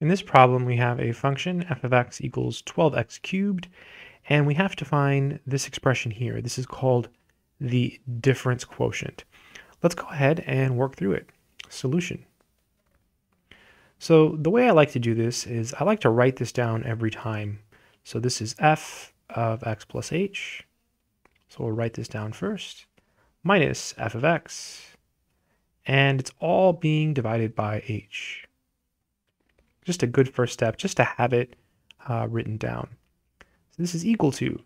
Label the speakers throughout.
Speaker 1: In this problem, we have a function f of x equals 12x cubed, and we have to find this expression here. This is called the difference quotient. Let's go ahead and work through it. Solution. So the way I like to do this is I like to write this down every time. So this is f of x plus h. So we'll write this down first, minus f of x, and it's all being divided by h just a good first step, just to have it uh, written down. So this is equal to.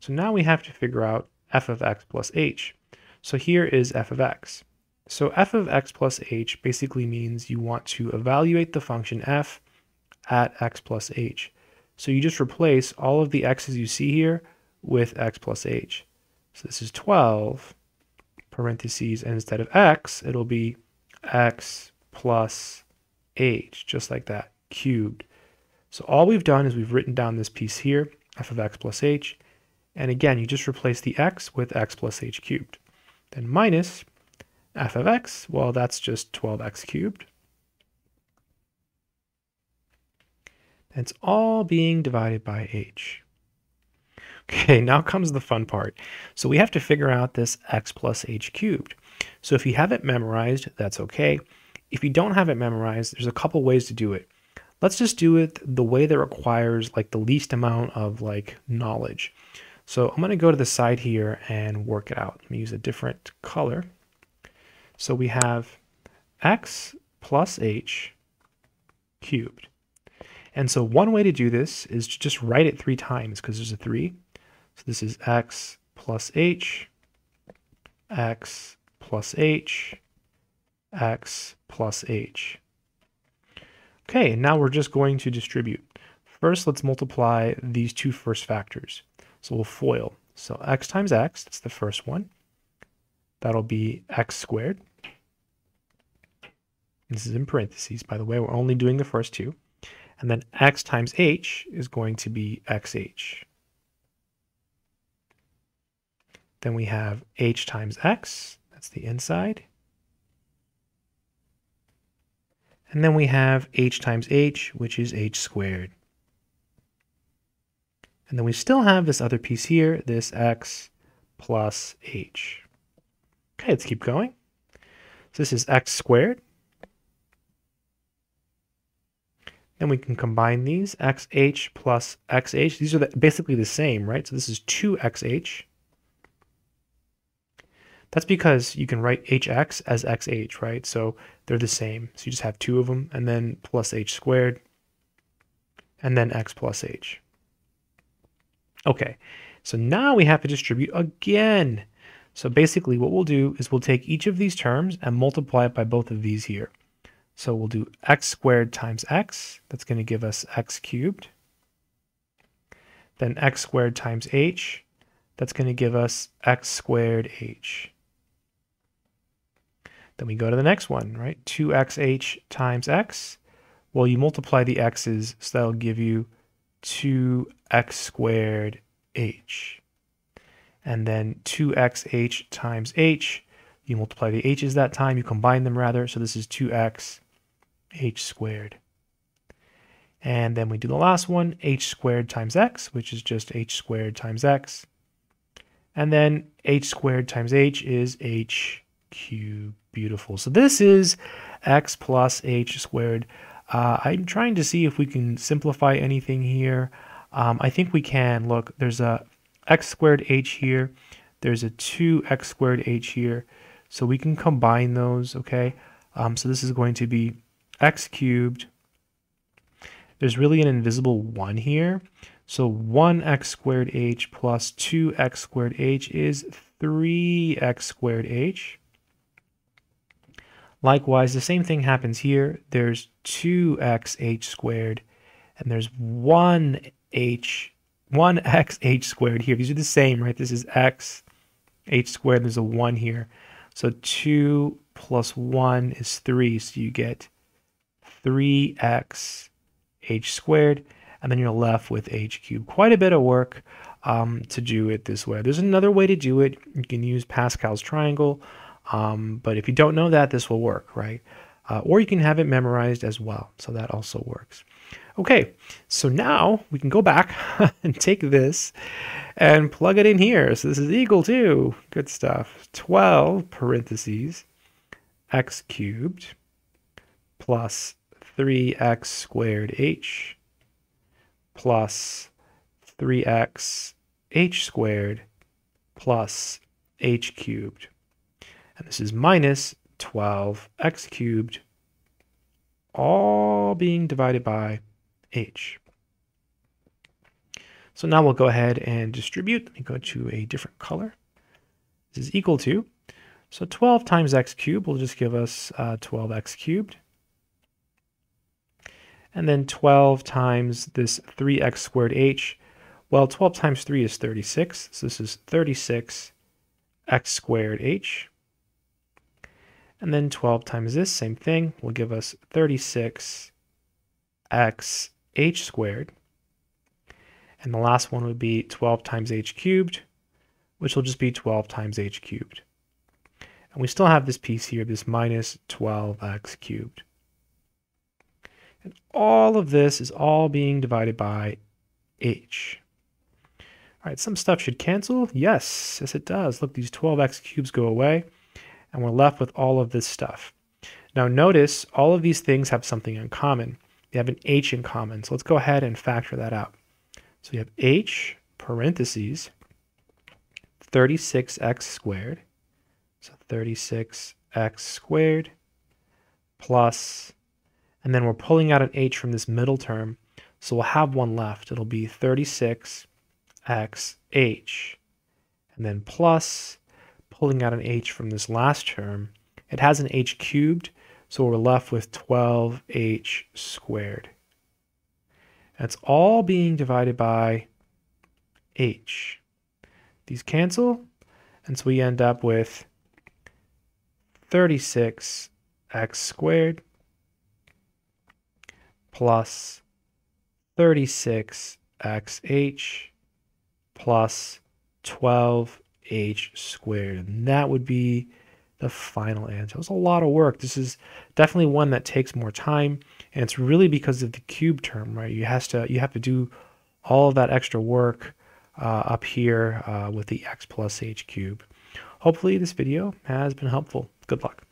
Speaker 1: So now we have to figure out f of x plus h. So here is f of x. So f of x plus h basically means you want to evaluate the function f at x plus h. So you just replace all of the x's you see here with x plus h. So this is 12 parentheses, and instead of x, it'll be x plus h, just like that cubed. So all we've done is we've written down this piece here, f of x plus h, and again, you just replace the x with x plus h cubed. Then minus f of x, well, that's just 12x cubed. And it's all being divided by h. Okay, now comes the fun part. So we have to figure out this x plus h cubed. So if you have it memorized, that's okay. If you don't have it memorized, there's a couple ways to do it let's just do it the way that requires like the least amount of like knowledge. So I'm going to go to the side here and work it out. Let me use a different color. So we have x plus h cubed. And so one way to do this is to just write it three times because there's a three. So this is x plus h, x plus h, x plus h. Okay, now we're just going to distribute. First, let's multiply these two first factors. So we'll FOIL. So x times x, that's the first one. That'll be x squared. This is in parentheses, by the way. We're only doing the first two. And then x times h is going to be xh. Then we have h times x, that's the inside. And then we have h times h, which is h squared. And then we still have this other piece here, this x plus h. Okay, let's keep going. So this is x squared. Then we can combine these, xh plus xh. These are the, basically the same, right? So this is 2xh that's because you can write hx as xh, right? So they're the same. So you just have two of them, and then plus h squared, and then x plus h. Okay, so now we have to distribute again. So basically what we'll do is we'll take each of these terms and multiply it by both of these here. So we'll do x squared times x. That's going to give us x cubed. Then x squared times h. That's going to give us x squared h. Then we go to the next one, right? 2xh times x. Well, you multiply the x's, so that'll give you 2x squared h. And then 2xh times h, you multiply the h's that time, you combine them rather, so this is 2x h squared. And then we do the last one, h squared times x, which is just h squared times x. And then h squared times h is h cubed. Beautiful. So this is x plus h squared. Uh, I'm trying to see if we can simplify anything here. Um, I think we can. Look, there's a x squared h here. There's a 2x squared h here. So we can combine those, okay? Um, so this is going to be x cubed. There's really an invisible 1 here. So 1x squared h plus 2x squared h is 3x squared h. Likewise, the same thing happens here. There's 2xh squared, and there's 1h, 1xh squared here. These are the same, right? This is x, h squared, there's a 1 here. So 2 plus 1 is 3, so you get 3x h squared, and then you're left with h cubed. Quite a bit of work um, to do it this way. There's another way to do it. You can use Pascal's triangle. Um, but if you don't know that, this will work, right? Uh, or you can have it memorized as well. So that also works. Okay, so now we can go back and take this and plug it in here. So this is equal to, good stuff, 12 parentheses x cubed plus 3x squared h plus 3x h squared plus h cubed. And this is minus 12x cubed, all being divided by h. So now we'll go ahead and distribute. Let me go to a different color. This is equal to, so 12 times x cubed will just give us uh, 12x cubed. And then 12 times this 3x squared h, well, 12 times 3 is 36, so this is 36 x squared h. And then 12 times this, same thing, will give us 36 x h squared. And the last one would be 12 times h cubed, which will just be 12 times h cubed. And we still have this piece here, this minus 12x cubed. And all of this is all being divided by h. All right, some stuff should cancel. Yes, yes it does. Look, these 12x cubes go away, and we're left with all of this stuff. Now notice all of these things have something in common. They have an h in common. So let's go ahead and factor that out. So we have h parentheses 36x squared. So 36x squared plus, and then we're pulling out an h from this middle term. So we'll have one left. It'll be 36 xh, and then plus, pulling out an h from this last term, it has an h cubed, so we're left with 12h squared. That's all being divided by h. These cancel, and so we end up with 36x squared plus 36xh plus 12h squared. And that would be the final answer. It was a lot of work. This is definitely one that takes more time, and it's really because of the cube term, right? You has to you have to do all of that extra work uh, up here uh, with the x plus h cube. Hopefully this video has been helpful. Good luck.